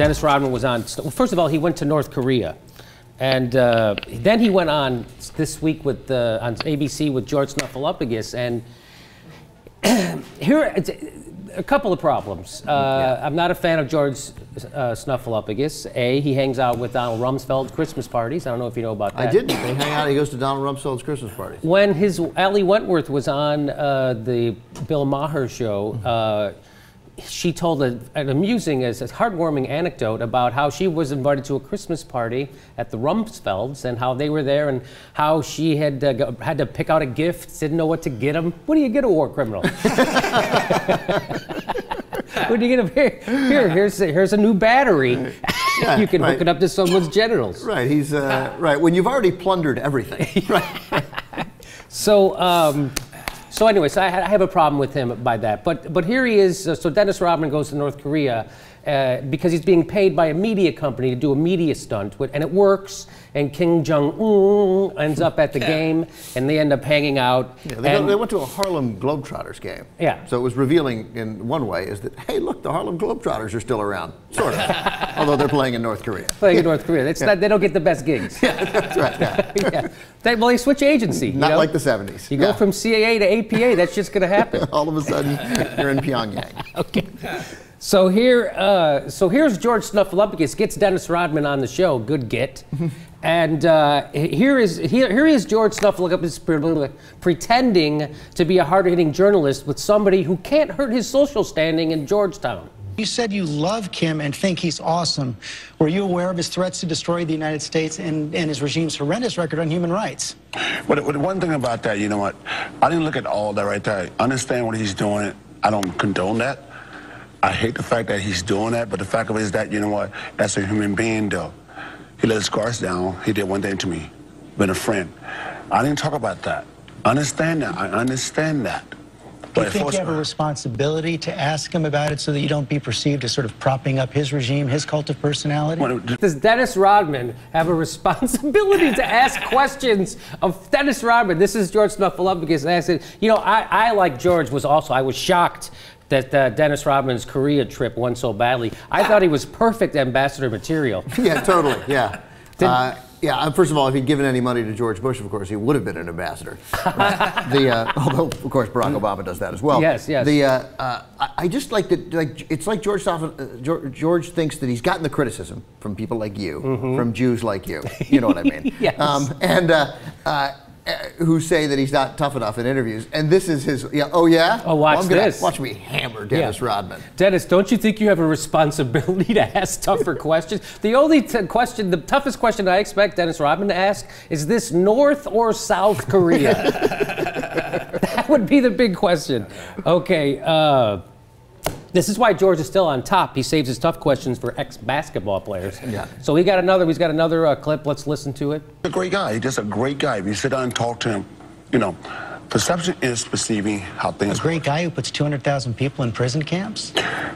Dennis Rodman was on. Well, first of all, he went to North Korea, and uh, then he went on this week with uh, on ABC with George Snuffleupagus, and here it's a couple of problems. Uh, I'm not a fan of George uh, Snuffleupagus. A, he hangs out with Donald Rumsfeld Christmas parties. I don't know if you know about that. I didn't. They hang out. He goes to Donald Rumsfeld's Christmas parties. When his Ali Wentworth was on uh, the Bill Maher show, uh, she told a, an amusing, as a heartwarming anecdote about how she was invited to a Christmas party at the Rumsfelds and how they were there and how she had uh, go, had to pick out a gift, didn't know what to get him. What do you get a war criminal? what do you get him? Here, here here's, a, here's a new battery. Yeah, you can right. hook it up to someone's genitals. Right. He's uh, right. When you've already plundered everything. Right. So, um, so anyway, so I, I have a problem with him by that. But but here he is. Uh, so Dennis Rodman goes to North Korea uh, because he's being paid by a media company to do a media stunt, and it works. And Kim Jong Un ends up at the game, and they end up hanging out. Yeah, they, go, they went to a Harlem Globetrotters game. Yeah. So it was revealing in one way is that hey, look, the Harlem Globetrotters are still around, sort of, although they're playing in North Korea. playing in North Korea. It's not, they don't get the best gigs. yeah, That's right. Yeah. yeah. They, well, they switch agency. you Not know? like the 70s. You go from CAA to APA, that's just going to happen. All of a sudden, you're in Pyongyang. okay. So here, uh, so here's George Snuffleupagus gets Dennis Rodman on the show. Good get. and uh, here is here, here is George Snuffleupagus pretending to be a hard-hitting journalist with somebody who can't hurt his social standing in Georgetown. You said you love Kim and think he's awesome. Were you aware of his threats to destroy the United States and, and his regime's horrendous record on human rights? But, but one thing about that, you know what? I didn't look at all that right there. I understand what he's doing. I don't condone that. I hate the fact that he's doing that, but the fact of it is that, you know what? That's a human being, though. He let his guards down. He did one thing to me. Been a friend. I didn't talk about that. Understand that. I understand that. Do you as think you have a responsibility to ask him about it so that you don't be perceived as sort of propping up his regime, his cult of personality? Does Dennis Rodman have a responsibility to ask questions of Dennis Rodman? This is George Snuffleupagus. And I said, you know, I, I like George was also, I was shocked that uh, Dennis Rodman's Korea trip went so badly. I thought he was perfect ambassador material. Yeah, totally. Yeah. Uh, yeah. uh, First of all, if he'd given any money to George Bush, of course, he would have been an ambassador. the uh, although, of course, Barack Obama does that as well. Yes, yes. The uh, uh, I, just like that. Like it's like George, uh, George George thinks that he's gotten the criticism from people like you, from Jews like you. You know what I mean? Yes. Um, and. Uh, who say that he's not tough enough in interviews, and this is his. Yeah. Oh yeah. Oh, watch Well, gonna- this. Watch me hammer Dennis Yeah. Rodman. Dennis, don't you think you have a responsibility to ask tougher questions? The only t- question, the toughest question I expect Dennis Rodman to ask is this North or South Korea? that would be the big question. Okay. Uh, this is why George is still on top. He saves his tough questions for ex-basketball players. Yeah. So he got another. He's got another uh, clip. Let's listen to it. He's a great guy. He's just a great guy. If you sit down and talk to him, you know, perception is perceiving how things. A things great guy who puts 200,000 people in prison camps?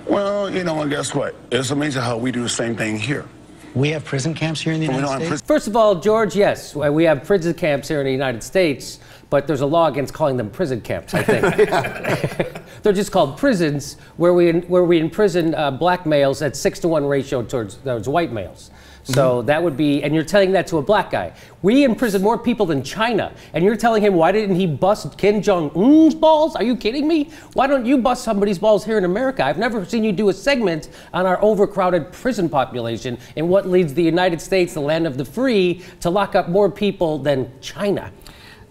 Well, you know, and guess what? It's amazing how we do the same thing here. We have prison camps here in the United States? First of all, George, yes, we have prison camps here in the United States, but there's a law against calling them prison camps. I think they're just called prisons, where we where we imprison uh, black males at six to one ratio towards towards white males. So that would be, and you're telling that to a black guy. We imprison more people than China, and you're telling him why didn't he bust Kim Jong Un's balls? Are you kidding me? Why don't you bust somebody's balls here in America? I've never seen you do a segment on our overcrowded prison population and what leads the United States, the land of the free, to lock up more people than China.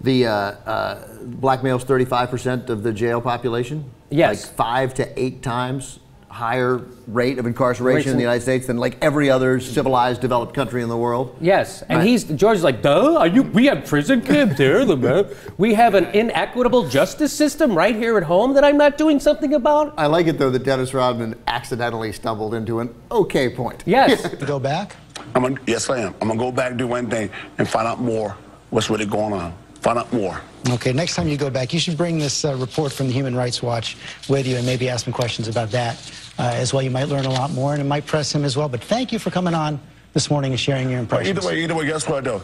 The uh, uh, black males, 35% of the jail population? Yes. Like five to eight times higher rate of incarceration Rates in in- the United States than like every other civilized, developed country in the world? Yes, and Right. he's George's like, duh. Are you? We have prison camps here, the man. We have an inequitable justice system right here at home that I'm not doing something about. I like it though that Dennis Rodman accidentally stumbled into an okay point. Yes. To go back? I'm gonna, yes, I am. I'm gonna go back, do one thing, and find out more what's really going on. Find out more. Okay, next time you go back, you should bring this uh, report from the Human Rights Watch with you and maybe ask him questions about that uh, as well. You might learn a lot more and it might press him as well. But thank you for coming on this morning and sharing your But impressions. either way, either way, guess what though?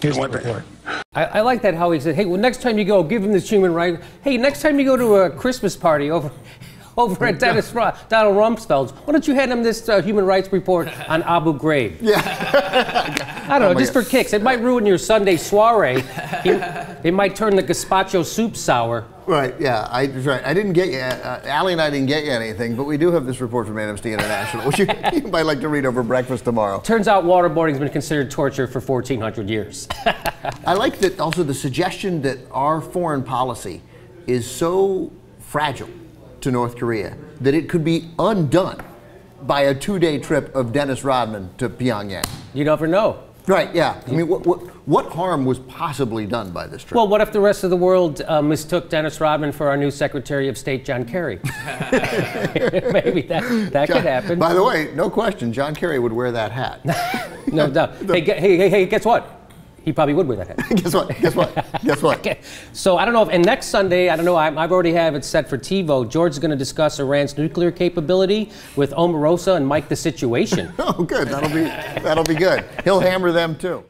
Here's the report. I, I like that how he said, hey, well, next time you go, give him this human right. Hey, next time you go to a Christmas party over over at Dennis Ru- Donald Rumsfeld's. Why don't you hand him this uh, human rights report on Abu Ghraib? Yeah. I don't know, Oh just God. for kicks. It might ruin your Sunday soiree. it, it might turn the gazpacho soup sour. Right, yeah, I, right. I didn't get you, uh, Ali and I didn't get you anything, but we do have this report from Amnesty International, which you, you might like to read over breakfast tomorrow. Turns out waterboarding's been considered torture for 1,400 years. I like that also the suggestion that our foreign policy is so fragile to North Korea that it could be undone by a two day trip of Dennis Rodman to Pyongyang. you never know. Right, yeah. I mean, what, what, what harm was possibly done by this trip? Well, what if the rest of the world uh, mistook Dennis Rodman for our new Secretary of State, John Kerry? Maybe that, that could happen. By the way, no question, John Kerry would wear that hat. no, no. Hey, hey, hey, hey, guess what? He probably would wear that hat. Guess what? Guess what? Guess what? Okay. So I don't know if, and next Sunday, I don't know, I, I've already have it set for TiVo. George is going to discuss Iran's nuclear capability with Omarosa and Mike the Situation. Oh, good. That'll be that'll be good. He'll hammer them too.